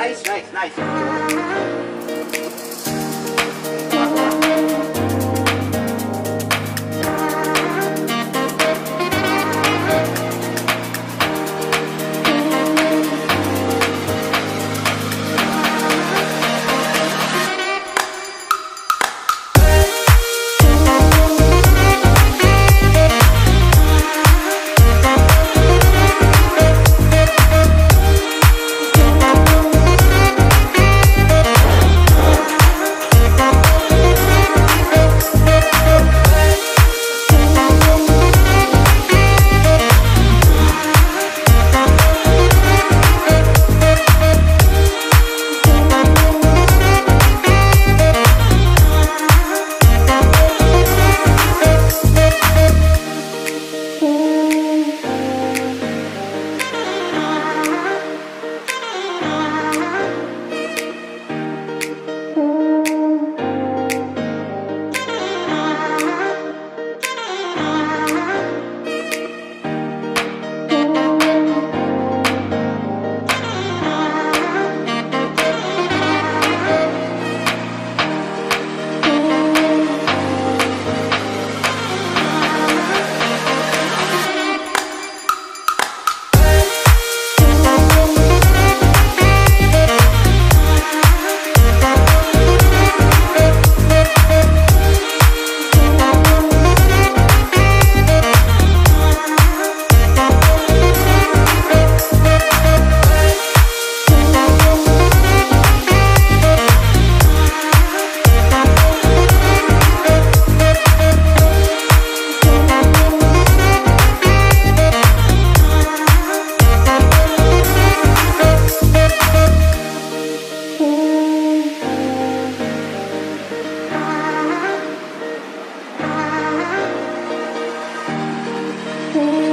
Nice, nice, nice. Ooh.